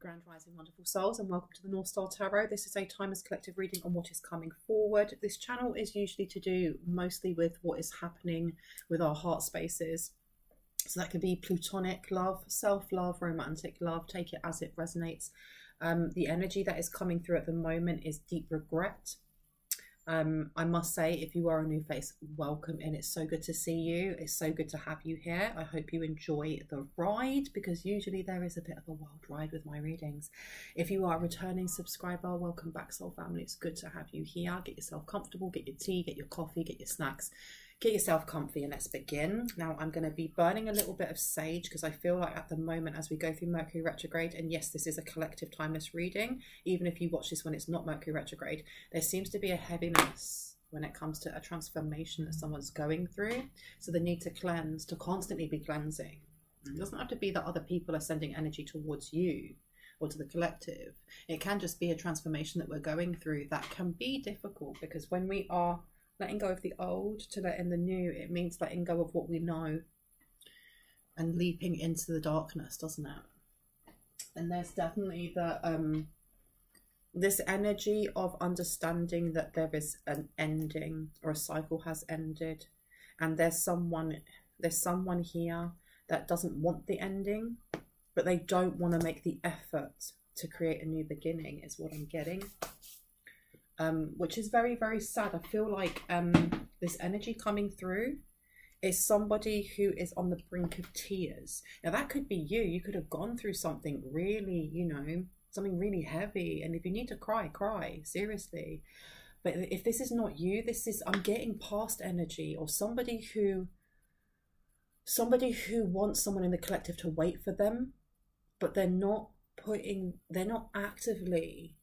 Grand Rising Wonderful Souls, and welcome to the North Star Tarot. This is a timeless collective reading on what is coming forward. This channel is usually to do mostly with what is happening with our heart spaces. So that could be plutonic love, self love, romantic love, take it as it resonates. Um, the energy that is coming through at the moment is deep regret, um, I must say, if you are a new face, welcome and It's so good to see you. It's so good to have you here. I hope you enjoy the ride because usually there is a bit of a wild ride with my readings. If you are a returning subscriber, welcome back, Soul Family. It's good to have you here. Get yourself comfortable, get your tea, get your coffee, get your snacks get yourself comfy and let's begin. Now I'm going to be burning a little bit of sage because I feel like at the moment as we go through Mercury retrograde, and yes, this is a collective timeless reading, even if you watch this when it's not Mercury retrograde, there seems to be a heaviness when it comes to a transformation that someone's going through. So the need to cleanse, to constantly be cleansing. It doesn't have to be that other people are sending energy towards you or to the collective. It can just be a transformation that we're going through that can be difficult because when we are letting go of the old to let in the new, it means letting go of what we know and leaping into the darkness, doesn't it? And there's definitely the um this energy of understanding that there is an ending or a cycle has ended. And there's someone there's someone here that doesn't want the ending but they don't want to make the effort to create a new beginning is what i'm getting um, which is very, very sad. I feel like um, this energy coming through is somebody who is on the brink of tears. Now, that could be you. You could have gone through something really, you know, something really heavy. And if you need to cry, cry, seriously. But if this is not you, this is, I'm getting past energy or somebody who, somebody who wants someone in the collective to wait for them, but they're not putting, they're not actively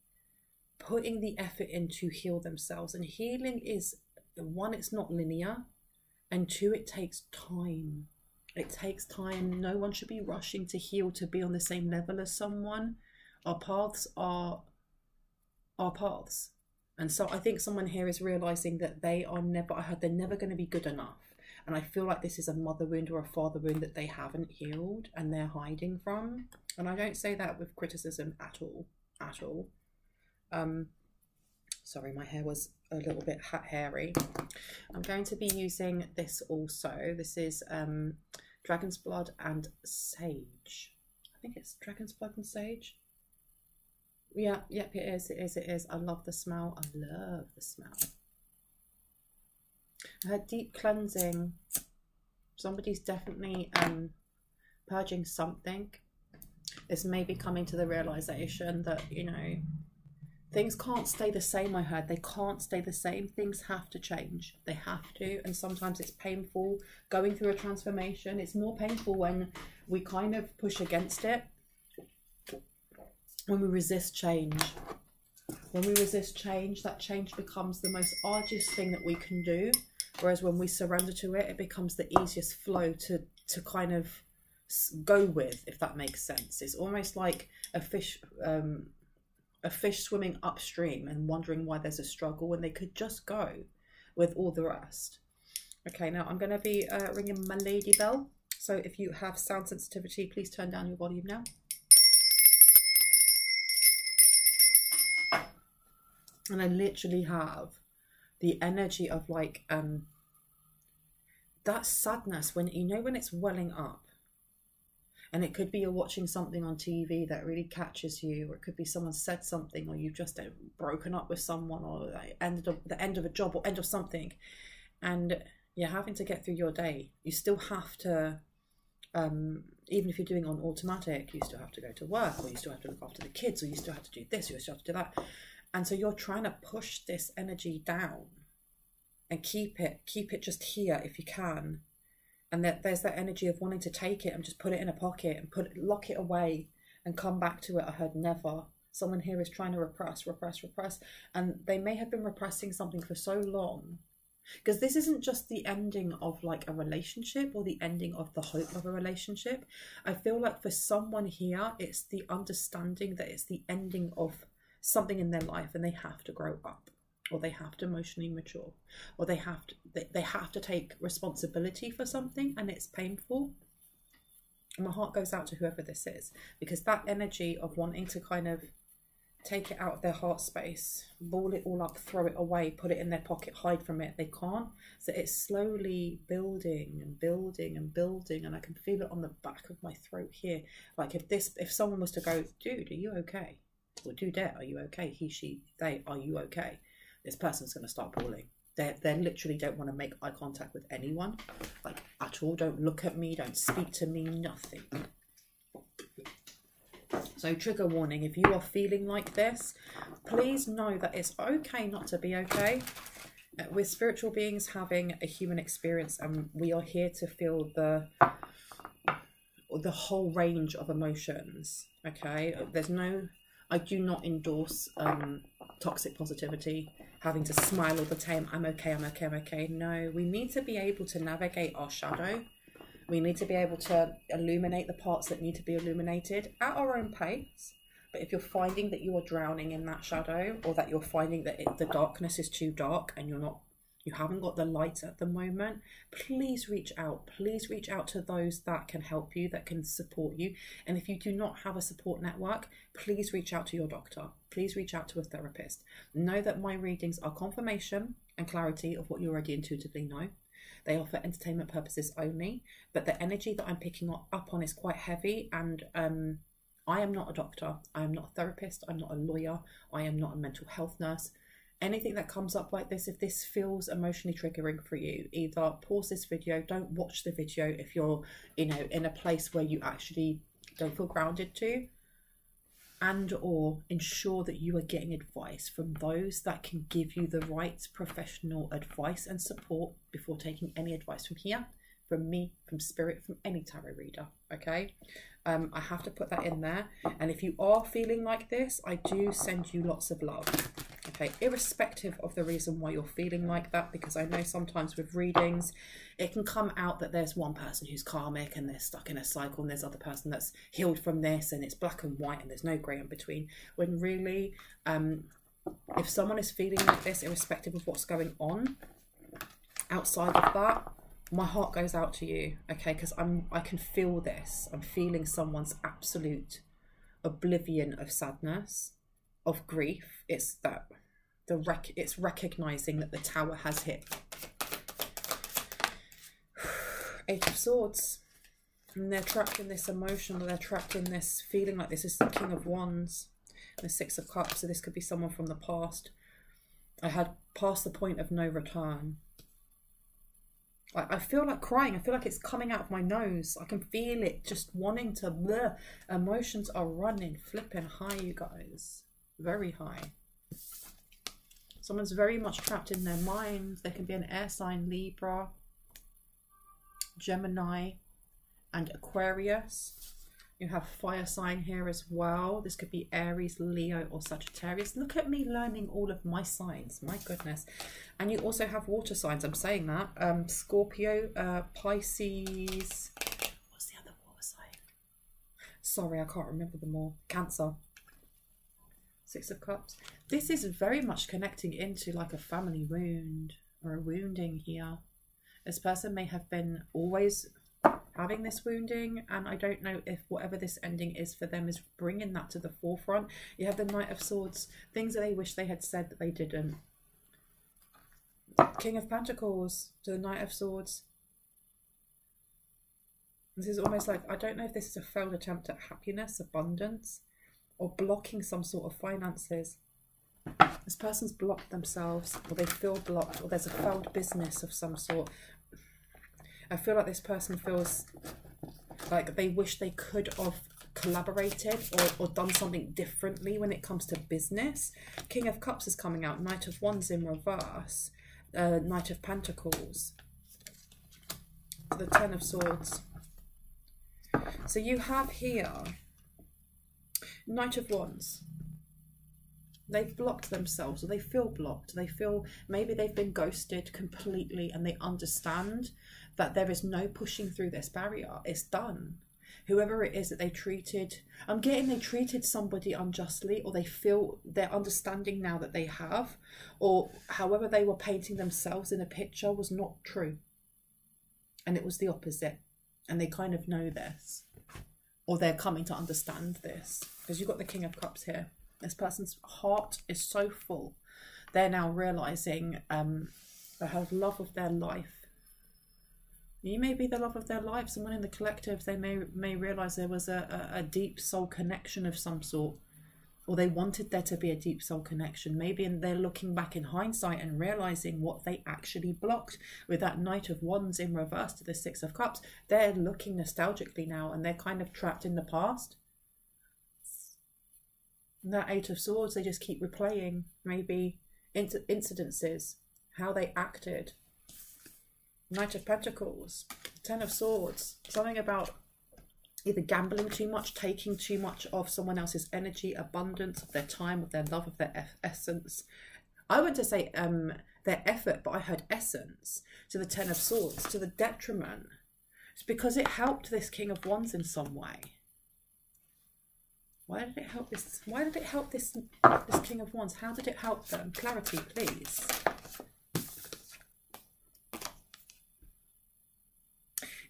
putting the effort in to heal themselves. And healing is one, it's not linear, and two, it takes time. It takes time. No one should be rushing to heal to be on the same level as someone. Our paths are our paths. And so I think someone here is realizing that they are never, I heard they're never going to be good enough. And I feel like this is a mother wound or a father wound that they haven't healed and they're hiding from. And I don't say that with criticism at all, at all. Um, sorry, my hair was a little bit hairy. I'm going to be using this also. This is um, Dragon's Blood and Sage. I think it's Dragon's Blood and Sage. Yeah, yep, it is, it is, it is. I love the smell. I love the smell. I had deep cleansing. Somebody's definitely um, purging something. This may be coming to the realization that, you know, things can't stay the same i heard. They can't stay the same. Things have to change. They have to and sometimes it's painful going through a transformation. It's more painful when we kind of push against it when we resist change. When we resist change that change becomes the most arduous thing that we can do whereas when we surrender to it it becomes the easiest flow to to kind of go with if that makes sense. It's almost like a fish um, a fish swimming upstream and wondering why there's a struggle when they could just go with all the rest. Okay, now I'm going to be uh, ringing my lady bell. So if you have sound sensitivity, please turn down your volume now. And I literally have the energy of like um that sadness when you know when it's welling up and it could be you're watching something on TV that really catches you, or it could be someone said something, or you've just uh, broken up with someone, or ended up the end of a job, or end of something, and you're having to get through your day. You still have to, um, even if you're doing on automatic, you still have to go to work, or you still have to look after the kids, or you still have to do this, or you still have to do that, and so you're trying to push this energy down and keep it, keep it just here if you can and that there's that energy of wanting to take it and just put it in a pocket and put lock it away and come back to it. I heard never. Someone here is trying to repress, repress, repress, and they may have been repressing something for so long. Because this isn't just the ending of like a relationship or the ending of the hope of a relationship. I feel like for someone here, it's the understanding that it's the ending of something in their life and they have to grow up or they have to emotionally mature or they have to they, they have to take responsibility for something and it's painful my heart goes out to whoever this is because that energy of wanting to kind of take it out of their heart space, ball it all up, throw it away, put it in their pocket, hide from it. They can't. So it's slowly building and building and building, and I can feel it on the back of my throat here. Like if this, if someone was to go, dude, are you okay? Or dudette, are you okay? He, she, they, are you okay? This person's going to start bawling. They, they literally don't want to make eye contact with anyone, like at all. Don't look at me. Don't speak to me. Nothing. So, trigger warning if you are feeling like this, please know that it's okay not to be okay. Uh, we're spiritual beings having a human experience, and we are here to feel the the whole range of emotions. Okay, there's no, I do not endorse um, toxic positivity, having to smile all the time. I'm okay. I'm okay. I'm okay. No, we need to be able to navigate our shadow we need to be able to illuminate the parts that need to be illuminated at our own pace. But if you're finding that you are drowning in that shadow, or that you're finding that it, the darkness is too dark and you're not, you haven't got the light at the moment, please reach out. Please reach out to those that can help you, that can support you. And if you do not have a support network, please reach out to your doctor. Please reach out to a therapist. Know that my readings are confirmation and clarity of what you already intuitively know. They are for entertainment purposes only, but the energy that I'm picking up on is quite heavy. And um, I am not a doctor, I am not a therapist, I'm not a lawyer, I am not a mental health nurse. Anything that comes up like this, if this feels emotionally triggering for you, either pause this video, don't watch the video if you're, you know, in a place where you actually don't feel grounded to and or ensure that you are getting advice from those that can give you the right professional advice and support before taking any advice from here from me from spirit from any tarot reader okay? Um, i have to put that in there. And if you are feeling like this i do send you lots of love okay irrespective of the reason why you're feeling like that because i know sometimes with readings it can come out that there's one person who's karmic and they're stuck in a cycle and there's other person that's healed from this and it's black and white and there's no grey in between. When really um, if someone is feeling like this irrespective of what's going on outside of that my heart goes out to you okay? Because i'm i can feel this. I'm feeling someone's absolute oblivion of sadness of grief. It's that the rec it's recognizing that the tower has hit eight of swords and they're trapped in this emotion they're trapped in this feeling like this is the king of wands the six of cups so this could be someone from the past i had passed the point of no return I, I feel like crying. I feel like it's coming out of my nose. I can feel it just wanting to. Bleh. Emotions are running, flipping high, you guys. Very high. Someone's very much trapped in their mind. There can be an air sign, Libra, Gemini, and Aquarius. You have fire sign here as well. This could be Aries, Leo, or Sagittarius. Look at me learning all of my signs. My goodness. And you also have water signs. I'm saying that. Um, Scorpio, uh, Pisces. What's the other water sign? Sorry, I can't remember them all. Cancer. Six of Cups. This is very much connecting into like a family wound or a wounding here. This person may have been always having this wounding and I don't know if whatever this ending is for them is bringing that to the forefront. You have the Knight of Swords, things that they wish they had said that they didn't. King of Pentacles to the Knight of Swords. This is almost like, I don't know if this is a failed attempt at happiness, abundance, or blocking some sort of finances. This person's blocked themselves, or they feel blocked, or there's a failed business of some sort. I feel like this person feels like they wish they could have collaborated or, or done something differently when it comes to business. King of Cups is coming out, Knight of Wands in reverse, uh, Knight of Pentacles, the Ten of Swords. So you have here Knight of Wands. They've blocked themselves or they feel blocked. They feel maybe they've been ghosted completely and they understand that there is no pushing through this barrier. It's done. Whoever it is that they treated i'm getting they treated somebody unjustly or they feel they're understanding now that they have or however they were painting themselves in a picture was not true. And it was the opposite. And they kind of know this or they're coming to understand this because you've got the King of Cups here. This person's heart is so full. They're now realizing um, they have love of their life. You may be the love of their life. Someone in the collective, they may may realize there was a, a, a deep soul connection of some sort or they wanted there to be a deep soul connection. Maybe and they're looking back in hindsight and realizing what they actually blocked with that Knight of Wands in reverse to the Six of Cups. They're looking nostalgically now and they're kind of trapped in the past. And that Eight of Swords, they just keep replaying maybe incidences, how they acted. Knight of Pentacles, Ten of Swords, something about either gambling too much, taking too much of someone else's energy, abundance of their time, of their love, of their essence. I went to say um, their effort, but I heard essence to the Ten of Swords, to the detriment. It's because it helped this King of Wands in some way. Why did it help this? Why did it help this this King of Wands? How did it help them? Clarity, please.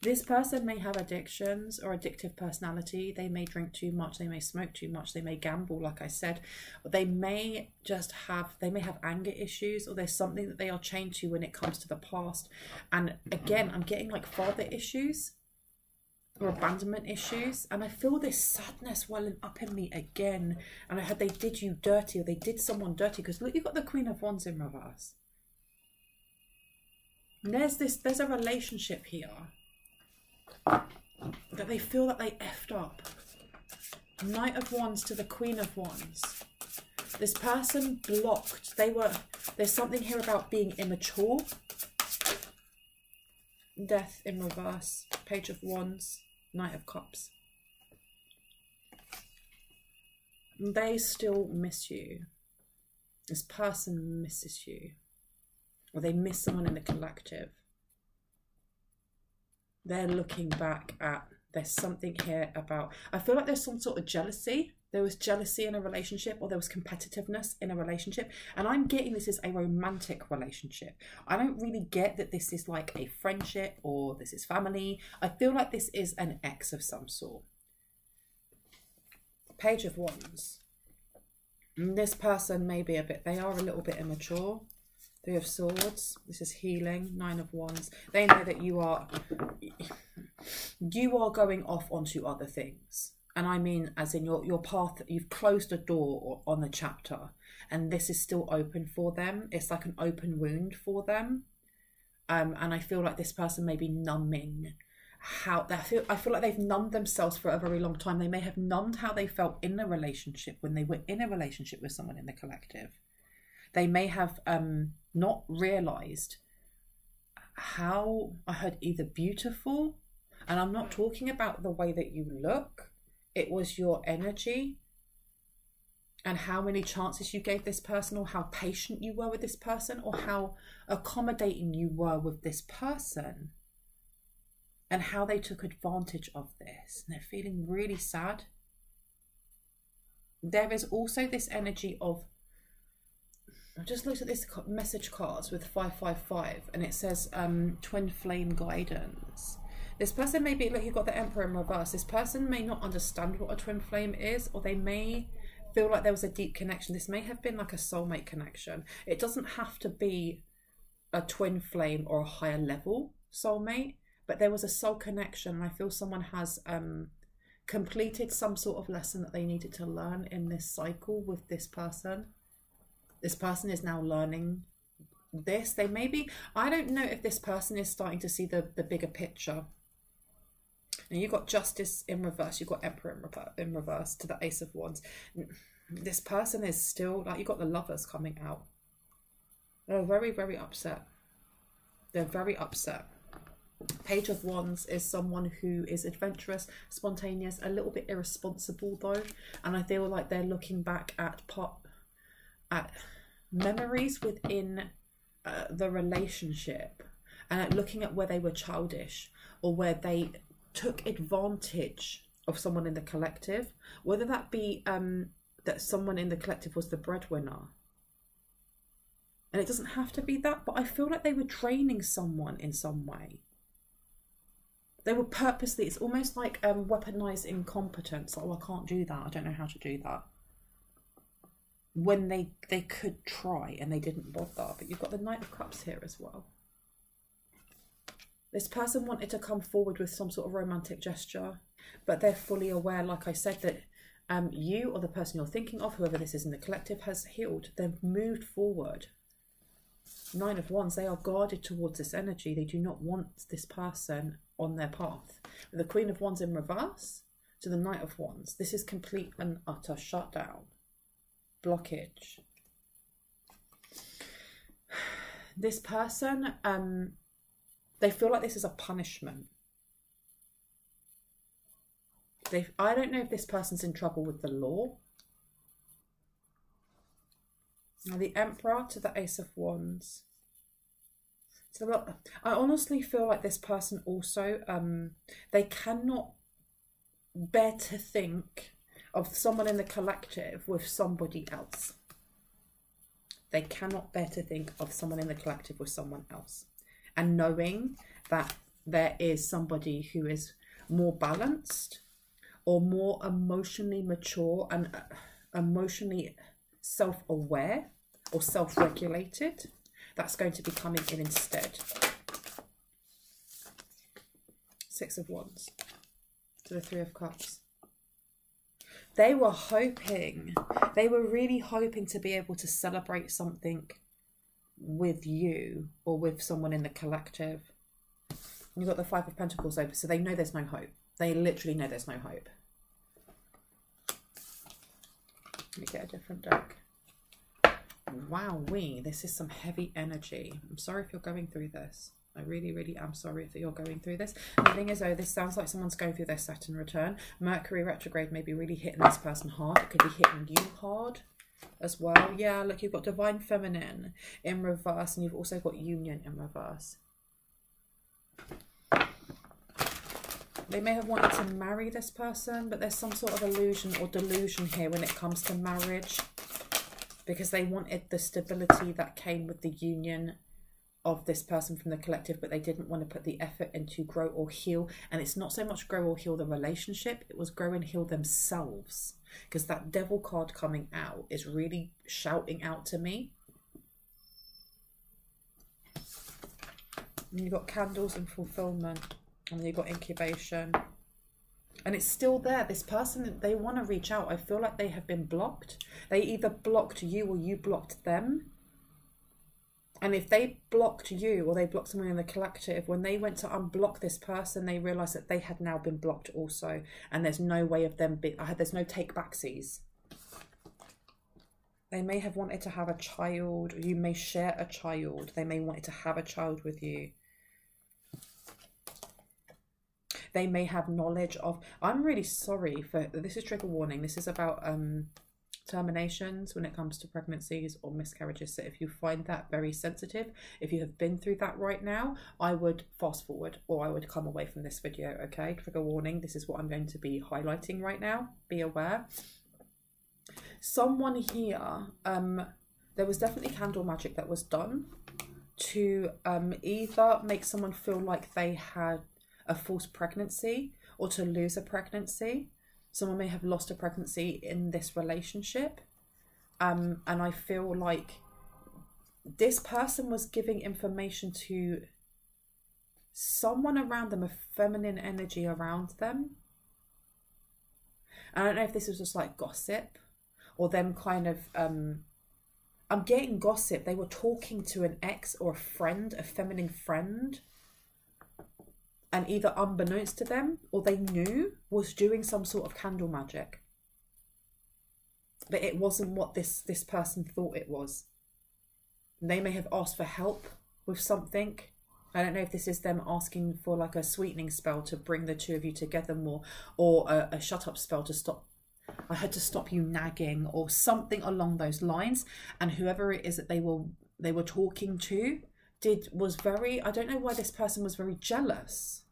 This person may have addictions or addictive personality. They may drink too much, they may smoke too much, they may gamble, like I said. They may just have they may have anger issues or there's something that they are chained to when it comes to the past. And again, I'm getting like father issues or abandonment issues and I feel this sadness welling up in me again and I heard they did you dirty or they did someone dirty because look you've got the Queen of Wands in reverse. And there's this there's a relationship here that they feel that they effed up. Knight of Wands to the Queen of Wands. This person blocked. They were. There's something here about being immature. Death in reverse. Page of Wands. Knight of Cups. They still miss you. This person misses you. Or they miss someone in the collective they're looking back at there's something here about I feel like there's some sort of jealousy. There was jealousy in a relationship or there was competitiveness in a relationship. And I'm getting this is a romantic relationship. I don't really get that this is like a friendship or this is family. I feel like this is an ex of some sort. Page of Wands. Mm, this person may be a bit, they are a little bit immature. Three of Swords. This is healing. Nine of Wands. They know that you are you are going off onto other things. And I mean as in your, your path, you've closed a door on the chapter and this is still open for them. It's like an open wound for them. Um, and I feel like this person may be numbing how they feel I feel like they've numbed themselves for a very long time. They may have numbed how they felt in a relationship when they were in a relationship with someone in the collective. They may have um not realized how I heard either beautiful, and I'm not talking about the way that you look, it was your energy and how many chances you gave this person, or how patient you were with this person, or how accommodating you were with this person, and how they took advantage of this. And they're feeling really sad. There is also this energy of I just looked at this message cards with 555 and it says um, twin flame guidance. This person may be, look, you've got the Emperor in reverse. This person may not understand what a twin flame is, or they may feel like there was a deep connection. This may have been like a soulmate connection. It doesn't have to be a twin flame or a higher level soulmate, but there was a soul connection. I feel someone has um, completed some sort of lesson that they needed to learn in this cycle with this person this person is now learning this. They maybe i don't know if this person is starting to see the the bigger picture. And you've got justice in reverse you've got emperor in, reverse, in reverse to the ace of wands. This person is still like you've got the lovers coming out. They're very very upset. They're very upset. Page of Wands is someone who is adventurous, spontaneous, a little bit irresponsible though, and I feel like they're looking back at part at memories within uh, the relationship and looking at where they were childish or where they took advantage of someone in the collective, whether that be um, that someone in the collective was the breadwinner. And it doesn't have to be that, but I feel like they were training someone in some way. they were purposely it's almost like um weaponized incompetence oh i can't do that i don't know how to do that when they they could try and they didn't bother. But you've got the knight of cups here as well. This person wanted to come forward with some sort of romantic gesture but they're fully aware like i said that um, you or the person you're thinking of whoever this is in the collective has healed. They've moved forward. Nine of wands they are guarded towards this energy. They do not want this person on their path. The queen of wands in reverse to the knight of wands. This is complete and utter shutdown blockage. This person um they feel like this is a punishment. They i don't know if this person's in trouble with the law. Now the emperor to the ace of wands. So I honestly feel like this person also um they cannot bear to think of someone in the collective with somebody else. They cannot bear to think of someone in the collective with someone else. And knowing that there is somebody who is more balanced or more emotionally mature and uh, emotionally self aware or self regulated that's going to be coming in instead. Six of Wands to the Three of Cups. They were hoping, they were really hoping to be able to celebrate something with you or with someone in the collective. You've got the Five of Pentacles over, so they know there's no hope. They literally know there's no hope. Let me get a different deck. Wow, we this is some heavy energy. I'm sorry if you're going through this. I really, really am sorry if you're going through this. The thing is, though, this sounds like someone's going through their Saturn return. Mercury retrograde may be really hitting this person hard. It could be hitting you hard as well. Yeah, look, you've got Divine Feminine in reverse, and you've also got Union in reverse. They may have wanted to marry this person, but there's some sort of illusion or delusion here when it comes to marriage because they wanted the stability that came with the union of this person from the collective, but they didn't want to put the effort into grow or heal. And it's not so much grow or heal the relationship, it was grow and heal themselves. Because that devil card coming out is really shouting out to me. And you've got candles and fulfillment, and you've got incubation and it's still there. This person, they want to reach out. I feel like they have been blocked. They either blocked you or you blocked them. And if they blocked you or they blocked someone in the collective, when they went to unblock this person, they realized that they had now been blocked also. And there's no way of them, be, there's no take backsies. They may have wanted to have a child. You may share a child. They may wanted to have a child with you they may have knowledge of. I'm really sorry for this is trigger warning. This is about um, terminations when it comes to pregnancies or miscarriages. So if you find that very sensitive, if you have been through that right now, I would fast forward or I would come away from this video. Okay, trigger warning. This is what I'm going to be highlighting right now. Be aware. Someone here, um, there was definitely candle magic that was done to um, either make someone feel like they had a false pregnancy or to lose a pregnancy. Someone may have lost a pregnancy in this relationship. Um, and I feel like this person was giving information to someone around them, a feminine energy around them. I don't know if this was just like gossip or them kind of um I'm getting gossip. They were talking to an ex or a friend, a feminine friend, and either unbeknownst to them or they knew was doing some sort of candle magic. But it wasn't what this this person thought it was. They may have asked for help with something. I don't know if this is them asking for like a sweetening spell to bring the two of you together more or a, a shut up spell to stop i had to stop you nagging or something along those lines. And whoever it is that they were they were talking to did was very I don't know why this person was very jealous.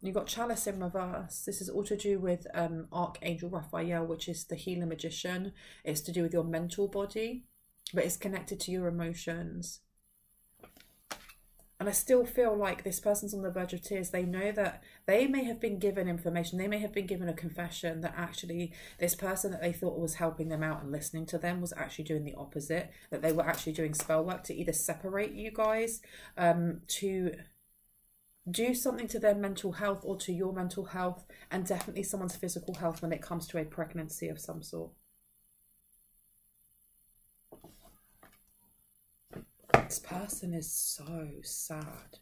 You've got Chalice in reverse. This is all to do with um, Archangel Raphael, which is the healer magician. It's to do with your mental body, but it's connected to your emotions. And I still feel like this person's on the verge of tears. They know that they may have been given information, they may have been given a confession that actually this person that they thought was helping them out and listening to them was actually doing the opposite, that they were actually doing spell work to either separate you guys, um, to do something to their mental health or to your mental health, and definitely someone's physical health when it comes to a pregnancy of some sort. This person is so sad.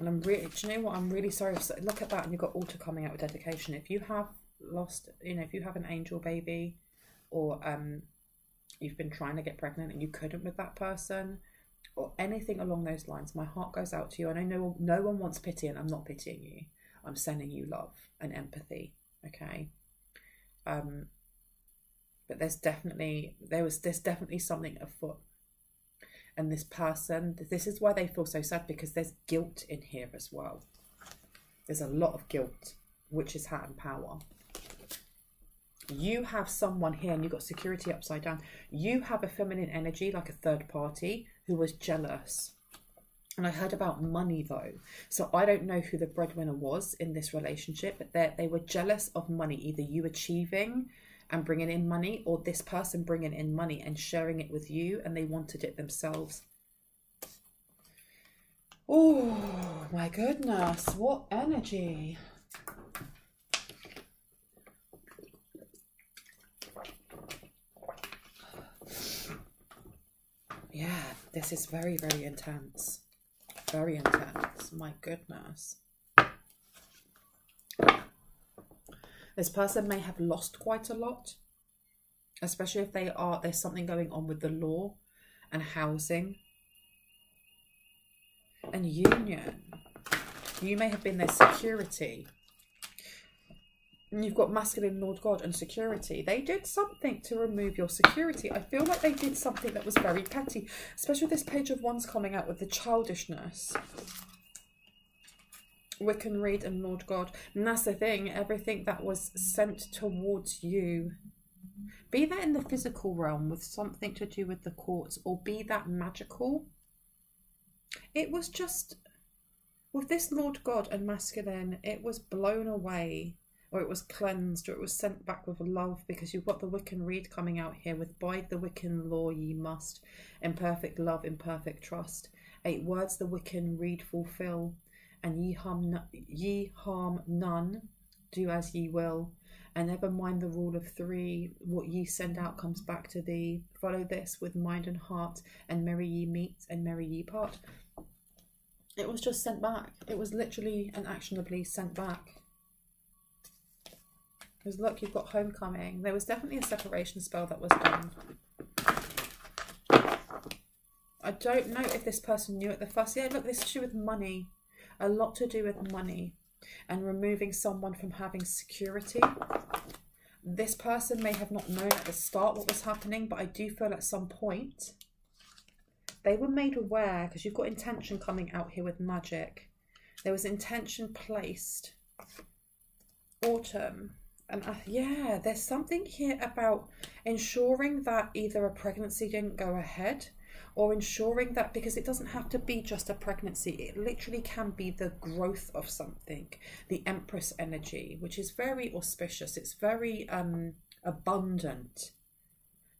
And I'm really, do you know what? I'm really sorry. Look at that, and you've got altar coming out with dedication. If you have lost, you know, if you have an angel baby, or um, you've been trying to get pregnant and you couldn't with that person, or anything along those lines, my heart goes out to you. And I know no one wants pity, and I'm not pitying you. I'm sending you love and empathy. Okay. Um, but there's definitely there was there's definitely something afoot. And this person this is why they feel so sad because there's guilt in here as well. There's a lot of guilt which is hat and power. You have someone here and you've got security upside down. You have a feminine energy like a third party who was jealous. And I heard about money though. So I don't know who the breadwinner was in this relationship, but they they were jealous of money, either you achieving and bringing in money or this person bringing in money and sharing it with you and they wanted it themselves. Oh my goodness, what energy. Yeah, this is very, very intense. Very intense. My goodness. This person may have lost quite a lot, especially if they are there's something going on with the law and housing and union. You may have been their security. And you've got masculine Lord God and security. They did something to remove your security. I feel like they did something that was very petty, especially this page of wands coming out with the childishness. Wiccan Rede and Lord God. And that's the thing, everything that was sent towards you, be that in the physical realm with something to do with the courts, or be that magical, it was just, with this Lord God and masculine, it was blown away, or it was cleansed, or it was sent back with love, because you've got the Wiccan Rede coming out here with by the Wiccan law ye must, in perfect love, in perfect trust. Eight words the Wiccan Rede fulfill and ye harm, ye harm none, do as ye will, and never mind the rule of three. What ye send out comes back to thee. Follow this with mind and heart, and merry ye meet, and merry ye part. It was just sent back. It was literally and actionably sent back. Because look, you've got homecoming. There was definitely a separation spell that was done. I don't know if this person knew it the first. Yeah, look, this issue with money a lot to do with money and removing someone from having security. This person may have not known at the start what was happening, but I do feel at some point they were made aware because you've got intention coming out here with magic. There was intention placed. Autumn. And yeah, there's something here about ensuring that either a pregnancy didn't go ahead or ensuring that because it doesn't have to be just a pregnancy, it literally can be the growth of something, the Empress energy, which is very auspicious, it's very um, abundant.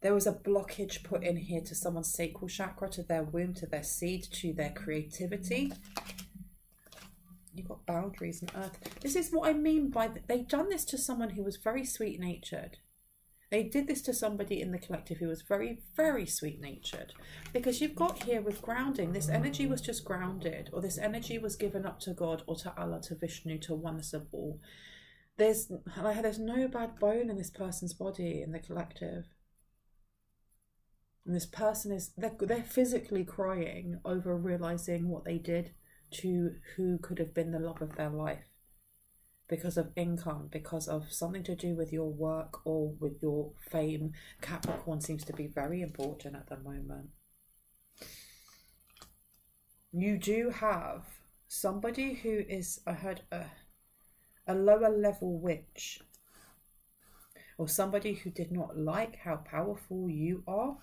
There was a blockage put in here to someone's sacral chakra, to their womb, to their seed, to their creativity. You've got boundaries and earth. This is what I mean by they've done this to someone who was very sweet natured they did this to somebody in the collective who was very, very sweet natured. Because you've got here with grounding, this energy was just grounded, or this energy was given up to God or to Allah, to Vishnu, to oneness of all. There's, there's no bad bone in this person's body in the collective. And this person is, they're, they're physically crying over realizing what they did to who could have been the love of their life because of income, because of something to do with your work or with your fame. Capricorn seems to be very important at the moment. You do have somebody who is, I heard, a, a lower level witch or somebody who did not like how powerful you are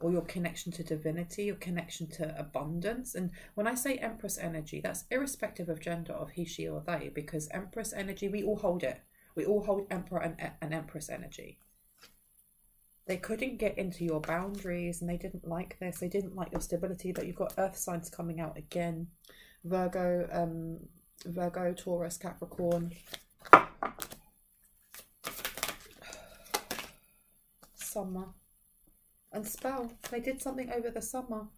or your connection to divinity, your connection to abundance. And when I say Empress energy, that's irrespective of gender, of he, she, or they, because Empress energy, we all hold it. We all hold Emperor and, and Empress energy. They couldn't get into your boundaries and they didn't like this. They didn't like your stability. but you've got earth signs coming out again. Virgo, um, Virgo, Taurus, Capricorn. Summer and spell. They did something over the summer.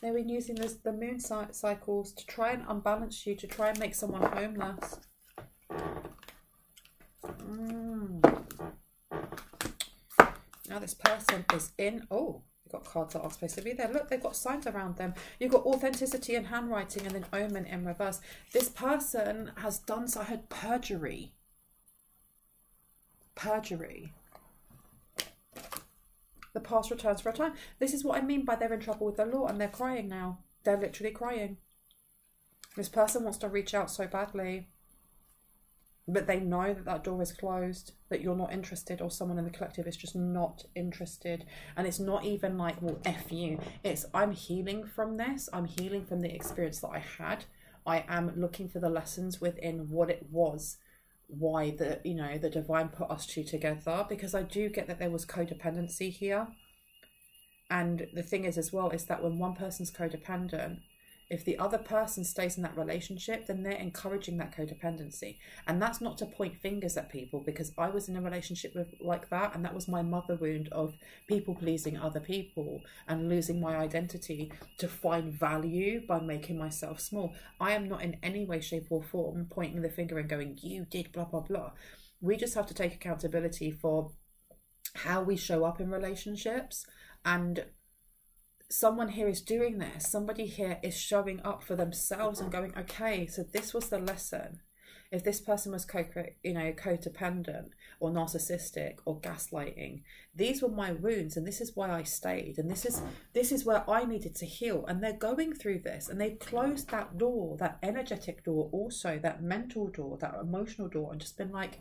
They've been using this, the moon cycles to try and unbalance you, to try and make someone homeless. Mm. Now this person is in. Oh, you've got cards that aren't supposed to be there. Look, they've got signs around them. You've got authenticity and handwriting and then omen in reverse. This person has done so. I heard perjury. Perjury. The past returns for a time. This is what I mean by they're in trouble with the law and they're crying now. They're literally crying. This person wants to reach out so badly, but they know that that door is closed, that you're not interested, or someone in the collective is just not interested. And it's not even like, well, F you. It's, I'm healing from this. I'm healing from the experience that I had. I am looking for the lessons within what it was why the you know the divine put us two together because I do get that there was codependency here. And the thing is as well is that when one person's codependent, if the other person stays in that relationship, then they're encouraging that codependency. And that's not to point fingers at people because I was in a relationship with like that, and that was my mother wound of people pleasing other people and losing my identity to find value by making myself small. I am not in any way, shape, or form pointing the finger and going, You did blah blah blah. We just have to take accountability for how we show up in relationships and someone here is doing this. Somebody here is showing up for themselves and going, okay, so this was the lesson. If this person was co you know, codependent or narcissistic or gaslighting, these were my wounds and this is why I stayed. And this is this is where I needed to heal. And they're going through this and they've closed that door, that energetic door, also that mental door, that emotional door, and just been like,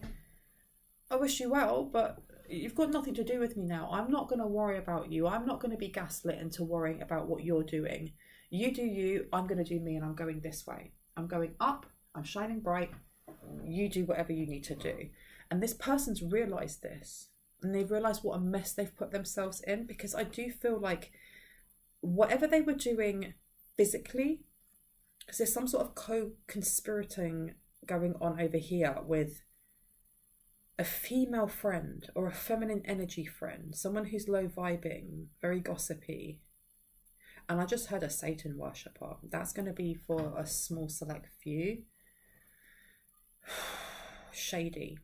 I wish you well, but you've got nothing to do with me now. I'm not going to worry about you. I'm not going to be gaslit into worrying about what you're doing. You do you, I'm going to do me, and I'm going this way. I'm going up, I'm shining bright. You do whatever you need to do. And this person's realized this, and they've realized what a mess they've put themselves in because I do feel like whatever they were doing physically, because there's some sort of co conspirating going on over here with a female friend or a feminine energy friend, someone who's low vibing, very gossipy, and I just heard a Satan worshipper. That's going to be for a small select few. Shady.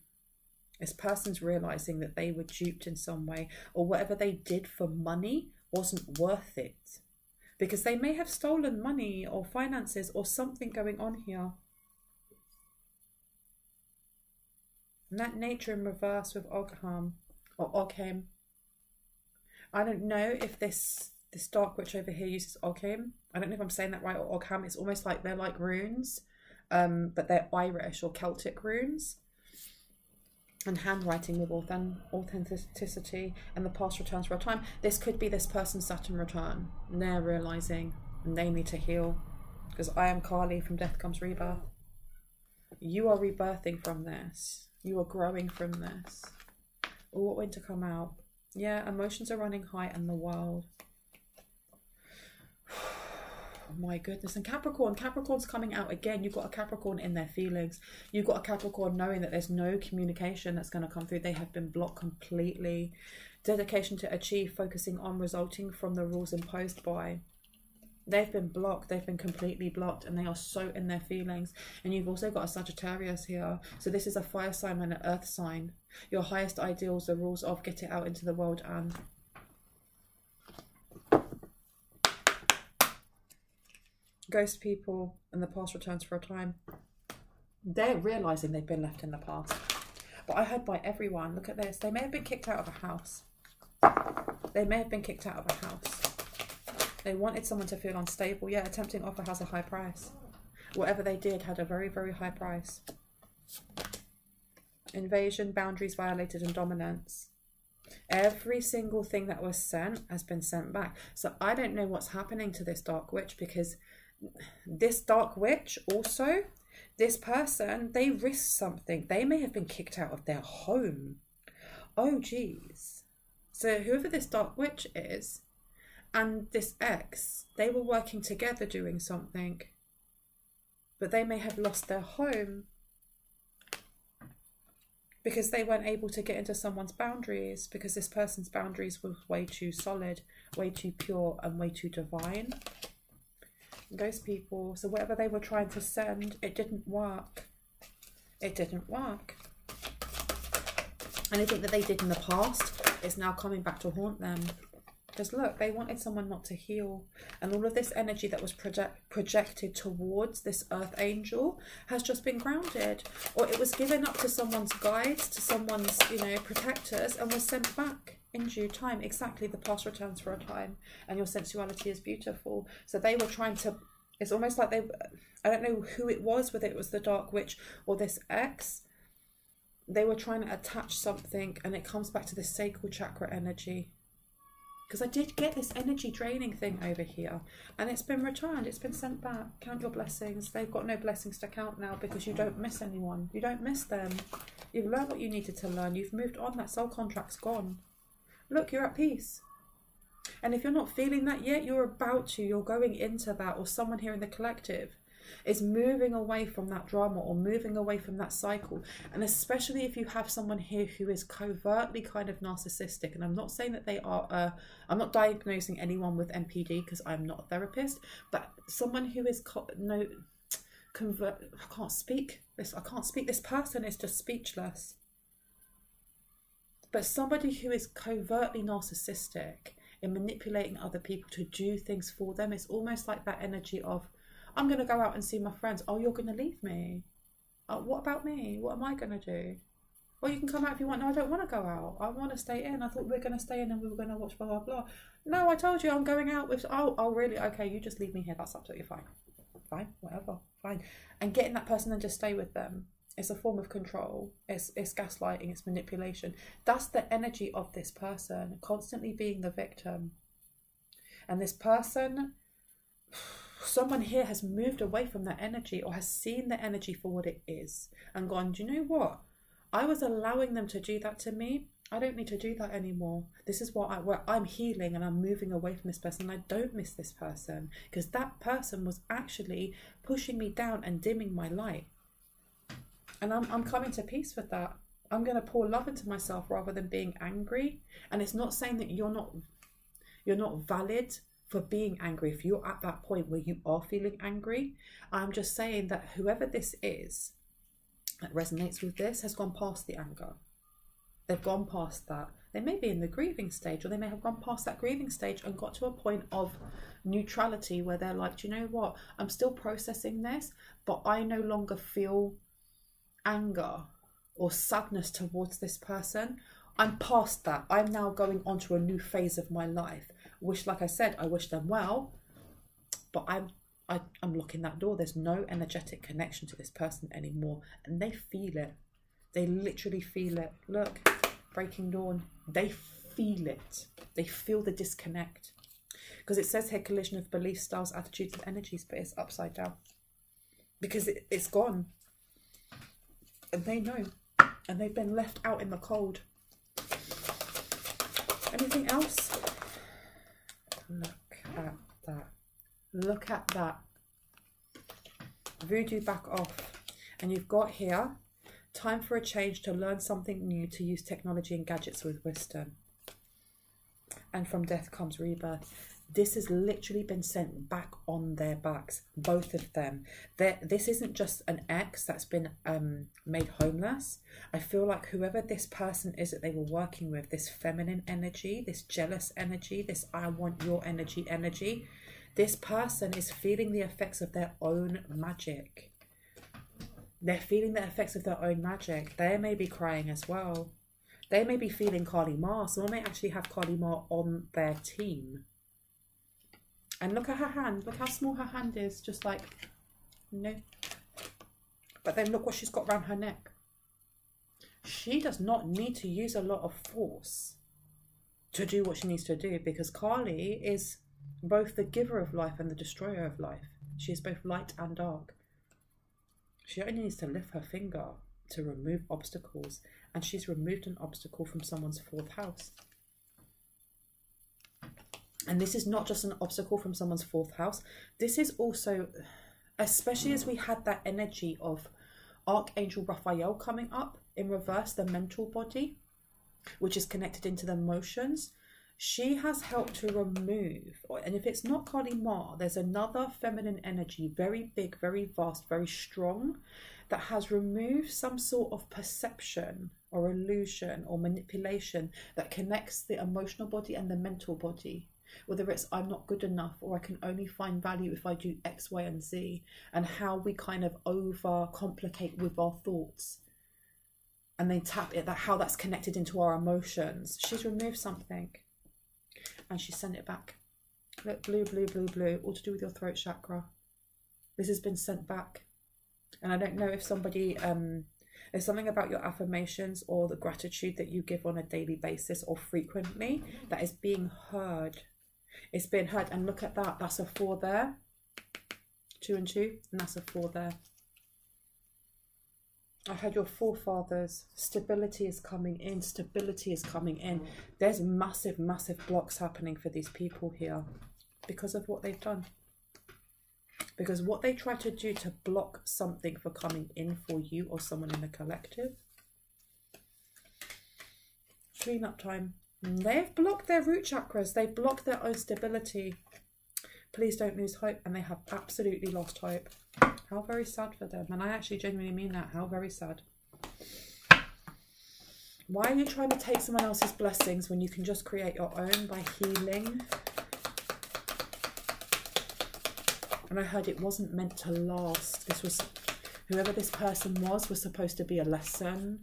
This person's realizing that they were duped in some way, or whatever they did for money wasn't worth it. Because they may have stolen money or finances or something going on here And that nature in reverse with Ogham or Ogham. I don't know if this this dark witch over here uses Ogham. I don't know if I'm saying that right or Ogham. It's almost like they're like runes, um, but they're Irish or Celtic runes. And handwriting with authenticity and the past returns for a time. This could be this person's Saturn return. And they're realizing and they need to heal. Because I am Carly from Death Comes Rebirth. You are rebirthing from this. You are growing from this. Oh, what went to come out? Yeah, emotions are running high in the world. Oh my goodness. And Capricorn, Capricorn's coming out again. You've got a Capricorn in their feelings. You've got a Capricorn knowing that there's no communication that's going to come through. They have been blocked completely. Dedication to achieve, focusing on resulting from the rules imposed by they've been blocked they've been completely blocked and they are so in their feelings. And you've also got a sagittarius here. So this is a fire sign and an earth sign. Your highest ideals the rules of get it out into the world and ghost people and the past returns for a time. They're realizing they've been left in the past. But i heard by everyone look at this they may have been kicked out of a house. They may have been kicked out of a house they wanted someone to feel unstable. Yeah, a tempting offer has a high price. Whatever they did had a very, very high price. Invasion, boundaries violated, and dominance. every single thing that was sent has been sent back. So I don't know what's happening to this dark witch because this dark witch also, this person, they risked something. They may have been kicked out of their home. Oh, geez. So whoever this dark witch is and this ex, they were working together doing something. But they may have lost their home because they weren't able to get into someone's boundaries because this person's boundaries was way too solid, way too pure, and way too divine. Ghost people, so whatever they were trying to send, it didn't work. It didn't work. Anything that they did in the past is now coming back to haunt them. Because look, they wanted someone not to heal. And all of this energy that was project projected towards this earth angel has just been grounded. Or it was given up to someone's guides, to someone's, you know, protectors, and was sent back in due time. Exactly, the past returns for a time. And your sensuality is beautiful. So they were trying to, it's almost like they, I don't know who it was, whether it was the Dark Witch or this ex. They were trying to attach something, and it comes back to the sacral chakra energy because I did get this energy draining thing over here and it's been returned, it's been sent back. Count your blessings. They've got no blessings to count now because you don't miss anyone. You don't miss them. You've learned what you needed to learn. You've moved on. That soul contract's gone. Look, you're at peace. And if you're not feeling that yet, you're about to. You're going into that, or someone here in the collective is moving away from that drama or moving away from that cycle. And especially if you have someone here who is covertly kind of narcissistic, and I'm not saying that they are, uh, I'm not diagnosing anyone with NPD because I'm not a therapist, but someone who is co- no convert, I can't speak this, I can't speak. This person is just speechless. But somebody who is covertly narcissistic in manipulating other people to do things for them, it's almost like that energy of I'm going to go out and see my friends. Oh, you're going to leave me? Oh, what about me? What am I going to do? Well, you can come out if you want. No, I don't want to go out. I want to stay in. I thought we were going to stay in and we were going to watch blah, blah, blah. No, I told you I'm going out with. Oh, oh, really? Okay, you just leave me here. That's absolutely fine. Fine, whatever, fine. And getting that person and just stay with them. It's a form of control. It's it's gaslighting. It's manipulation. That's the energy of this person constantly being the victim. And this person someone here has moved away from that energy or has seen the energy for what it is and gone, do you know what? I was allowing them to do that to me. I don't need to do that anymore. This is what I where I'm healing and I'm moving away from this person. I don't miss this person because that person was actually pushing me down and dimming my light. And I'm I'm coming to peace with that. I'm going to pour love into myself rather than being angry. And it's not saying that you're not you're not valid for being angry. If you're at that point where you are feeling angry, I'm just saying that whoever this is that resonates with this has gone past the anger. They've gone past that. They may be in the grieving stage, or they may have gone past that grieving stage and got to a point of neutrality where they're like, Do you know what? I'm still processing this, but I no longer feel anger or sadness towards this person. I'm past that. I'm now going on to a new phase of my life wish, like I said, I wish them well, but I'm I, I'm locking that door. There's no energetic connection to this person anymore, and they feel it. They literally feel it. Look, breaking dawn. They feel it. They feel the disconnect because it says here collision of belief styles, attitudes, and energies, but it's upside down because it, it's gone, and they know, and they've been left out in the cold. Anything else? Look at that. Look at that. Voodoo back off. And you've got here, time for a change to learn something new, to use technology and gadgets with wisdom. And from death comes rebirth this has literally been sent back on their backs, both of them. They're, this isn't just an ex that's been um, made homeless. I feel like whoever this person is that they were working with, this feminine energy, this jealous energy, this I want your energy energy, this person is feeling the effects of their own magic. They're feeling the effects of their own magic. They may be crying as well. They may be feeling Kali Ma. Someone may actually have Kali Ma on their team and look at her hand. Look how small her hand is. Just like, no. But then look what she's got around her neck. She does not need to use a lot of force to do what she needs to do because Kali is both the giver of life and the destroyer of life. She is both light and dark. She only needs to lift her finger to remove obstacles, and she's removed an obstacle from someone's fourth house. And this is not just an obstacle from someone's fourth house, this is also, especially as we had that energy of Archangel Raphael coming up in reverse, the mental body, which is connected into the emotions. She has helped to remove, and if it's not Kali Ma, there's another feminine energy, very big, very vast, very strong, that has removed some sort of perception or illusion or manipulation that connects the emotional body and the mental body whether it's I'm not good enough or I can only find value if I do X, Y, and Z, and how we kind of over complicate with our thoughts and then tap it that how that's connected into our emotions. She's removed something and she sent it back. Look, blue, blue, blue, blue, all to do with your throat chakra. This has been sent back. And I don't know if somebody um there's something about your affirmations or the gratitude that you give on a daily basis or frequently that is being heard it's been heard. And look at that. That's a four there. Two and two. And that's a four there. I had your forefathers. Stability is coming in. Stability is coming in. There's massive, massive blocks happening for these people here because of what they've done. Because what they try to do to block something for coming in for you or someone in the collective. Clean up time. They've blocked their root chakras. They've blocked their own stability. Please don't lose hope. And they have absolutely lost hope. How very sad for them. And I actually genuinely mean that. How very sad. Why are you trying to take someone else's blessings when you can just create your own by healing? And I heard it wasn't meant to last. This was, whoever this person was, was supposed to be a lesson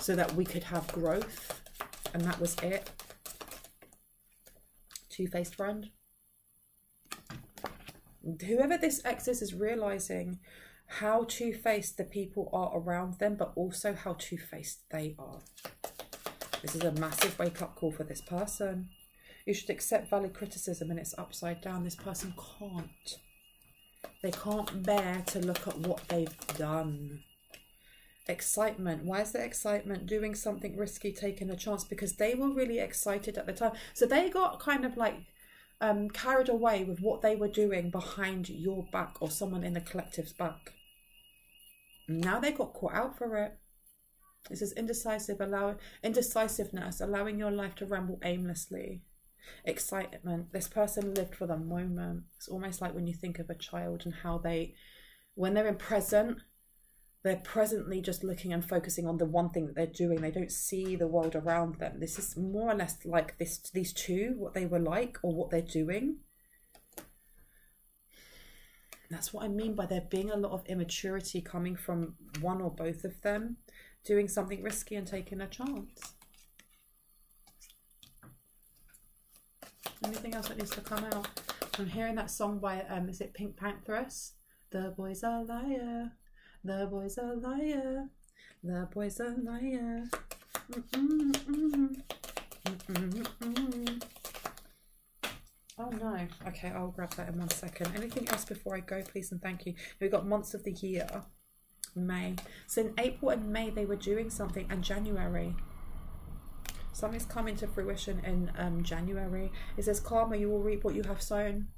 so that we could have growth and that was it. Two-faced friend. Whoever this ex is is realizing how two-faced the people are around them, but also how two-faced they are. This is a massive wake-up call for this person. You should accept valid criticism and it's upside down. This person can't. They can't bear to look at what they've done excitement. Why is there excitement? Doing something risky, taking a chance because they were really excited at the time. So they got kind of like um, carried away with what they were doing behind your back or someone in the collective's back. Now they got caught out for it. This is indecisive, allow indecisiveness, allowing your life to ramble aimlessly. Excitement. This person lived for the moment. It's almost like when you think of a child and how they, when they're in present, they're presently just looking and focusing on the one thing that they're doing. They don't see the world around them. This is more or less like this these two, what they were like or what they're doing. That's what I mean by there being a lot of immaturity coming from one or both of them doing something risky and taking a chance. Anything else that needs to come out? I'm hearing that song by um is it PinkPantheress? The boy's a liar. The boy's a liar. The boy's a liar. Oh no. Okay, I'll grab that in one second. Anything else before I go, please and thank you. We've got months of the year. May. So in April and May they were doing something and January. Something's coming to fruition in um, January. It says, Karma, you will reap what you have sown.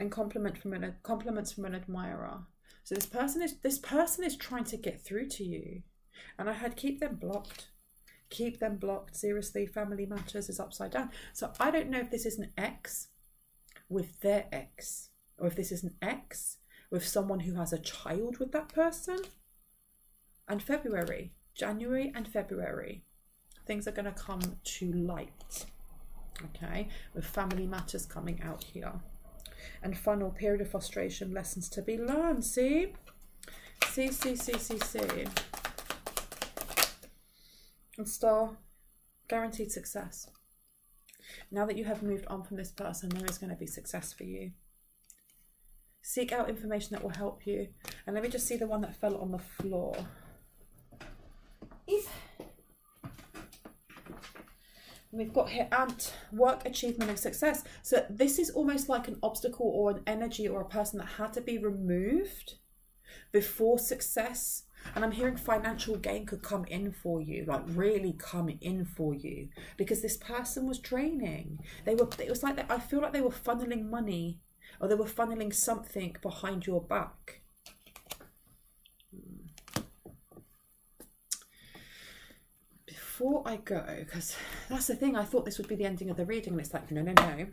And compliment from an compliments from an admirer. So this person is this person is trying to get through to you, and I had keep them blocked. Keep them blocked. Seriously, family matters is upside down. So I don't know if this is an ex with their ex, or if this is an ex with someone who has a child with that person. And February, January, and February, things are going to come to light. Okay, with family matters coming out here and final period of frustration, lessons to be learned. See? See, see, see, see, see. And star, guaranteed success. Now that you have moved on from this person, there is going to be success for you. Seek out information that will help you. And let me just see the one that fell on the floor. We've got here and work, achievement, and success. So this is almost like an obstacle or an energy or a person that had to be removed before success. And I'm hearing financial gain could come in for you, like really come in for you, because this person was draining. They were. It was like that. I feel like they were funneling money, or they were funneling something behind your back. Before I go, because that's the thing, I thought this would be the ending of the reading, and it's like, no, no, no.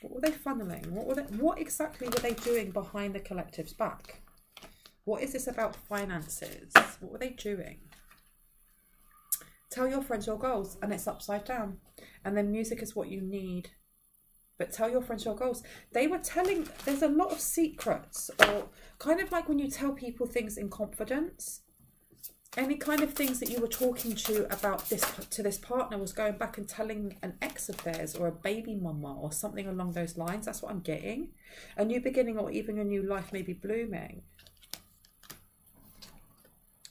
What were they funneling? What were they, what exactly were they doing behind the collective's back? What is this about finances? What were they doing? Tell your friends your goals, and it's upside down. And then music is what you need. But tell your friends your goals. They were telling, there's a lot of secrets, or kind of like when you tell people things in confidence any kind of things that you were talking to about this to this partner was going back and telling an ex of theirs or a baby mama or something along those lines. That's what I'm getting. A new beginning or even a new life may be blooming.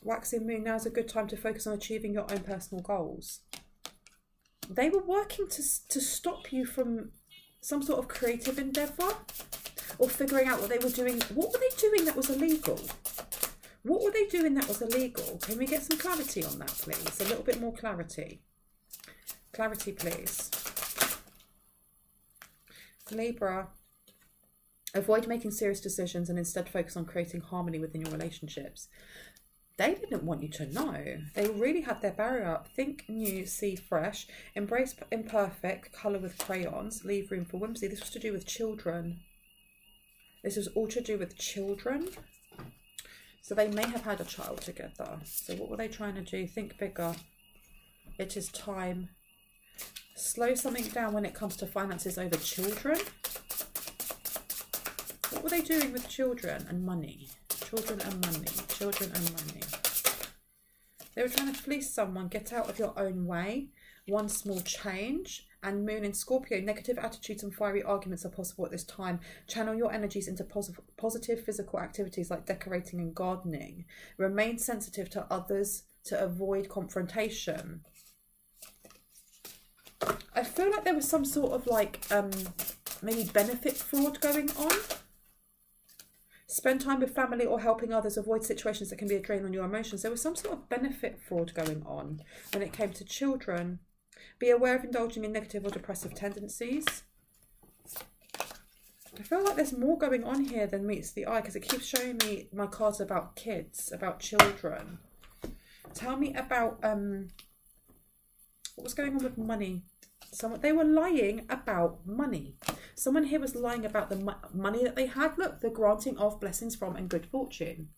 Waxing moon, now is a good time to focus on achieving your own personal goals. They were working to, to stop you from some sort of creative endeavour or figuring out what they were doing. What were they doing that was illegal? What were they doing that was illegal? Can we get some clarity on that, please? A little bit more clarity. Clarity, please. Libra. Avoid making serious decisions and instead focus on creating harmony within your relationships. They didn't want you to know. They really had their barrier up. Think new, see fresh. Embrace imperfect, colour with crayons. Leave room for whimsy. This was to do with children. This was all to do with children. So they may have had a child together. So what were they trying to do? Think bigger. It is time. Slow something down when it comes to finances over children. What were they doing with children and money? Children and money. Children and money. They were trying to fleece someone, get out of your own way. One small change and Moon in Scorpio, negative attitudes and fiery arguments are possible at this time. Channel your energies into positive, positive physical activities like decorating and gardening. Remain sensitive to others to avoid confrontation. I feel like there was some sort of like um, maybe benefit fraud going on. Spend time with family or helping others. Avoid situations that can be a drain on your emotions. There was some sort of benefit fraud going on when it came to children. Be aware of indulging in negative or depressive tendencies. I feel like there's more going on here than meets the eye because it keeps showing me my cards about kids, about children. Tell me about um what was going on with money. Someone they were lying about money. Someone here was lying about the mo money that they had. Look, the granting of blessings from and good fortune.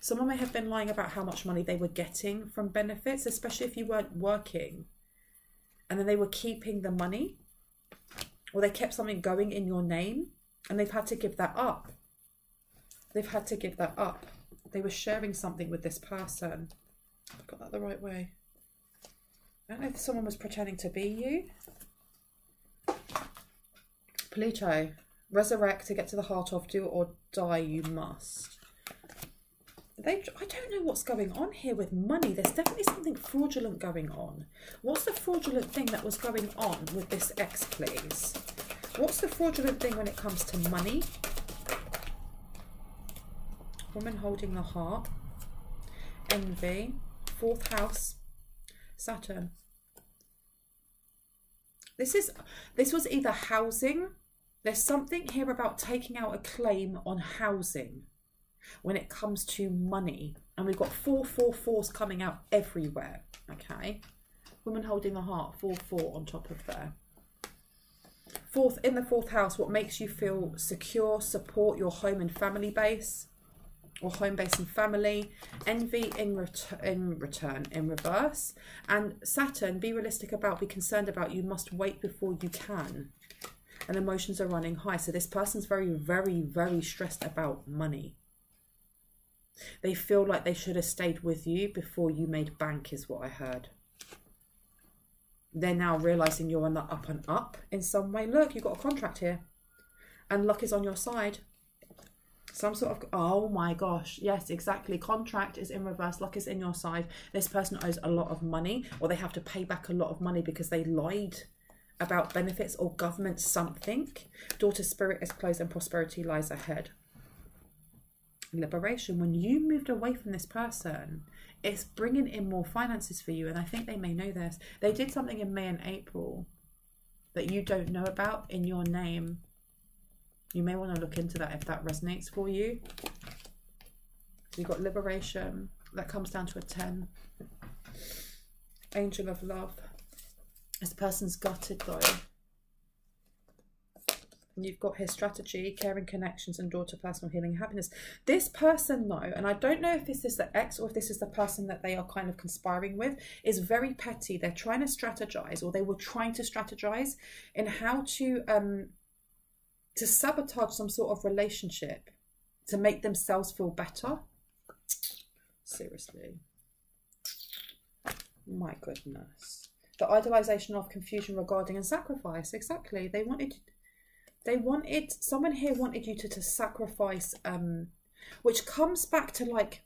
Someone may have been lying about how much money they were getting from benefits, especially if you weren't working and then they were keeping the money or they kept something going in your name and they've had to give that up. They've had to give that up. They were sharing something with this person. I got that the right way. I don't know if someone was pretending to be you. Pluto, resurrect to get to the heart of do or die you must they I don't know what's going on here with money. There's definitely something fraudulent going on. What's the fraudulent thing that was going on with this ex, please? What's the fraudulent thing when it comes to money? Woman holding the heart. Envy. Fourth house. Saturn. This is this was either housing. There's something here about taking out a claim on housing when it comes to money. And we've got four, four, fours coming out everywhere. Okay. Woman holding the heart, four, four on top of there. Fourth, in the fourth house, what makes you feel secure, support your home and family base, or home base and family. Envy in, ret- in return, in reverse. And Saturn, be realistic about, be concerned about, you must wait before you can. And emotions are running high. So this person's very, very, very stressed about money. They feel like they should have stayed with you before you made bank, is what I heard. They're now realizing you're on the up and up in some way. Look, you've got a contract here, and luck is on your side. Some sort of oh my gosh, yes, exactly. Contract is in reverse, luck is in your side. This person owes a lot of money, or they have to pay back a lot of money because they lied about benefits or government something. Daughter spirit is closed and prosperity lies ahead. Liberation. When you moved away from this person, it's bringing in more finances for you, and I think they may know this. They did something in May and April that you don't know about in your name you may want to look into that if that resonates for you. So you've got liberation. That comes down to a 10. Angel of love. This person's gutted though. And you've got his strategy, caring connections, and door to personal healing happiness. This person, though, and I don't know if this is the ex or if this is the person that they are kind of conspiring with, is very petty. They're trying to strategize, or they were trying to strategize in how to um, to sabotage some sort of relationship to make themselves feel better. Seriously. My goodness. The idolization of confusion regarding and sacrifice. Exactly. They wanted they wanted someone here wanted you to, to sacrifice um which comes back to like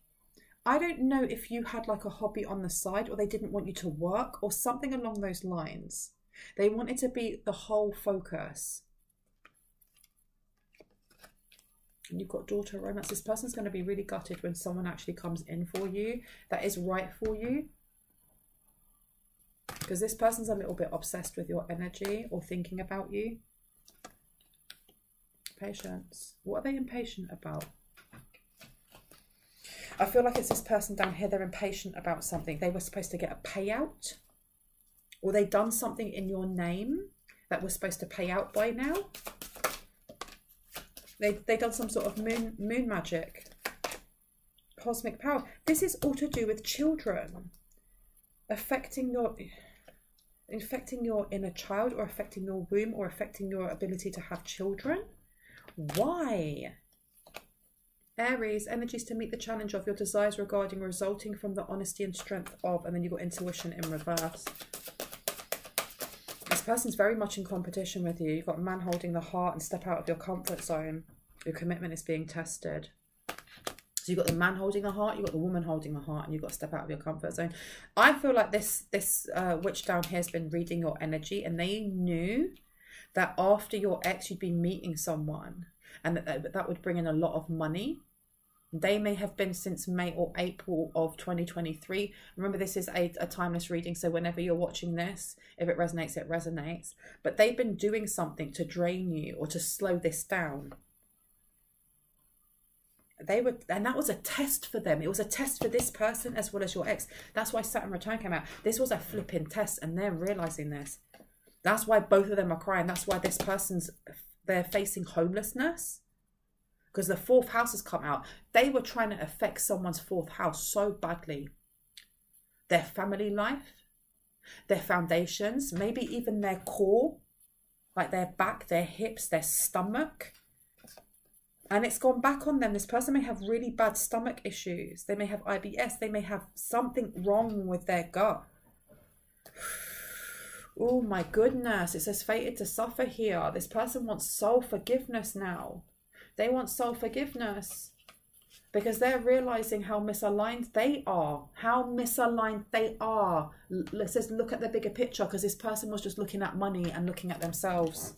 I don't know if you had like a hobby on the side or they didn't want you to work or something along those lines. They wanted to be the whole focus. and you've got daughter romance, this person's going to be really gutted when someone actually comes in for you that is right for you. Because this person's a little bit obsessed with your energy or thinking about you. Patience. What are they impatient about? I feel like it's this person down here, they're impatient about something. They were supposed to get a payout or they done something in your name that was supposed to pay out by now. They they done some sort of moon moon magic. Cosmic power. This is all to do with children. Affecting your affecting your inner child or affecting your womb or affecting your ability to have children. Why? Aries, energies to meet the challenge of your desires regarding resulting from the honesty and strength of, and then you've got intuition in reverse. This person's very much in competition with you. You've got a man holding the heart and step out of your comfort zone. Your commitment is being tested. So you've got the man holding the heart, you've got the woman holding the heart, and you've got to step out of your comfort zone. I feel like this this uh, witch down here has been reading your energy, and they knew that after your ex, you'd be meeting someone, and that that would bring in a lot of money. They may have been since May or April of 2023. Remember, this is a, a timeless reading, so whenever you're watching this, if it resonates, it resonates. But they've been doing something to drain you or to slow this down they were and that was a test for them it was a test for this person as well as your ex that's why saturn return came out this was a flipping test and they're realizing this that's why both of them are crying that's why this person's they're facing homelessness because the fourth house has come out they were trying to affect someone's fourth house so badly their family life their foundations maybe even their core like their back their hips their stomach and it's gone back on them. This person may have really bad stomach issues. They may have IBS. They may have something wrong with their gut. Oh my goodness. It says fated to suffer here. This person wants soul forgiveness now. They want soul forgiveness because they're realizing how misaligned they are. How misaligned they are. Let's just look at the bigger picture because this person was just looking at money and looking at themselves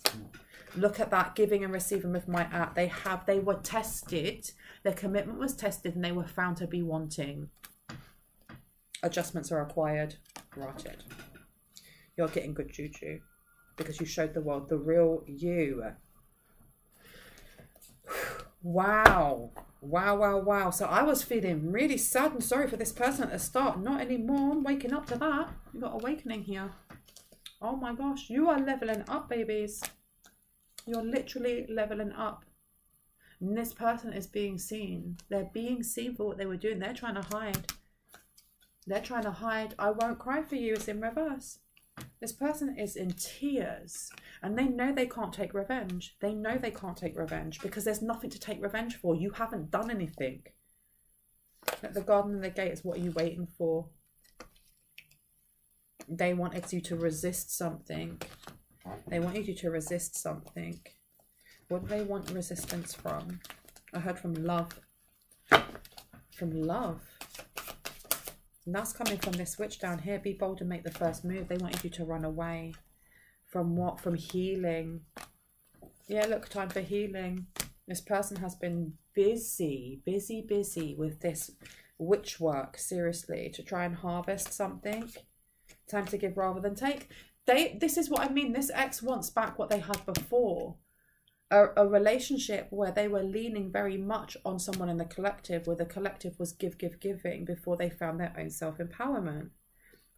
look at that giving and receiving with my app they have they were tested their commitment was tested and they were found to be wanting adjustments are required rotted you're getting good juju because you showed the world the real you wow wow wow wow so i was feeling really sad and sorry for this person at the start not anymore i'm waking up to that you got awakening here oh my gosh you are leveling up babies you're literally leveling up. And this person is being seen. They're being seen for what they were doing. They're trying to hide. They're trying to hide. I won't cry for you It's in reverse. This person is in tears and they know they can't take revenge. They know they can't take revenge because there's nothing to take revenge for. You haven't done anything. At the garden and the gate is what are you waiting for? They wanted you to resist something. They want you to resist something. What do they want resistance from? I heard from love. From love. And that's coming from this witch down here. Be bold and make the first move. They wanted you to run away. From what? From healing. Yeah, look, time for healing. This person has been busy, busy, busy with this witch work, seriously, to try and harvest something. Time to give rather than take. They this is what I mean. This ex wants back what they had before. A, a relationship where they were leaning very much on someone in the collective, where the collective was give, give, giving before they found their own self empowerment.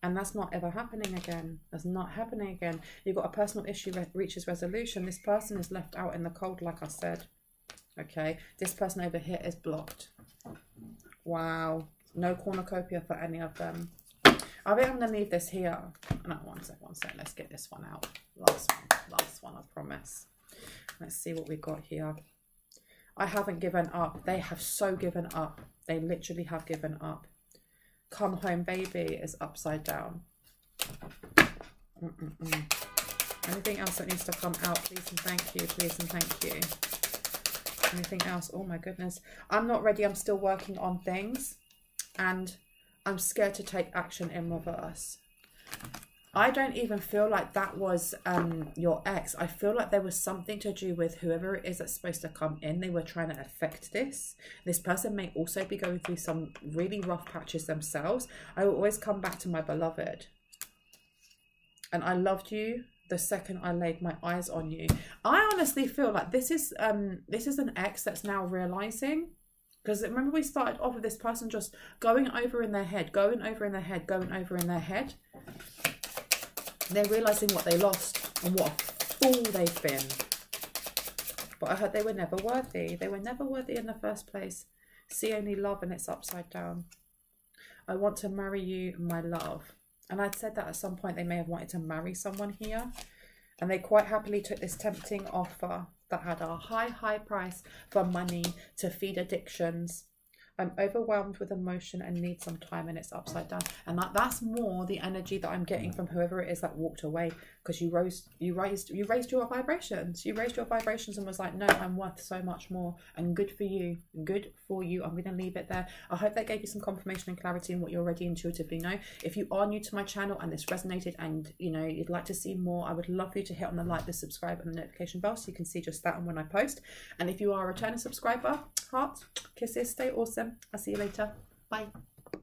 And that's not ever happening again. That's not happening again. You've got a personal issue re- reaches resolution. This person is left out in the cold, like I said. Okay, this person over here is blocked. Wow, no cornucopia for any of them. I think I'm gonna leave this here. No, one sec, one sec. Let's get this one out. Last one, last one. I promise. Let's see what we've got here. I haven't given up. They have so given up. They literally have given up. Come home, baby is upside down. Mm -mm -mm. Anything else that needs to come out? Please and thank you. Please and thank you. Anything else? Oh my goodness. I'm not ready. I'm still working on things. And I'm scared to take action in reverse. I don't even feel like that was um, your ex. I feel like there was something to do with whoever it is that's supposed to come in. They were trying to affect this. This person may also be going through some really rough patches themselves. I will always come back to my beloved. And I loved you the second I laid my eyes on you. I honestly feel like this is um this is an ex that's now realizing because remember we started off with this person just going over in their head, going over in their head, going over in their head. They're realizing what they lost and what a fool they've been. But I heard they were never worthy. They were never worthy in the first place. See only love and it's upside down. I want to marry you, my love. And I'd said that at some point they may have wanted to marry someone here. And they quite happily took this tempting offer that had a high, high price for money to feed addictions I'm overwhelmed with emotion and need some time and it's upside down. And that, that's more the energy that I'm getting from whoever it is that walked away because you rose you raised you raised your vibrations. You raised your vibrations and was like, No, I'm worth so much more and good for you. Good for you. I'm gonna leave it there. I hope that gave you some confirmation and clarity in what you already intuitively know. If you are new to my channel and this resonated and you know you'd like to see more, I would love for you to hit on the like, the subscribe, and the notification bell so you can see just that and when I post. And if you are a returning subscriber, heart, kisses, stay awesome. I'll see you later. Bye.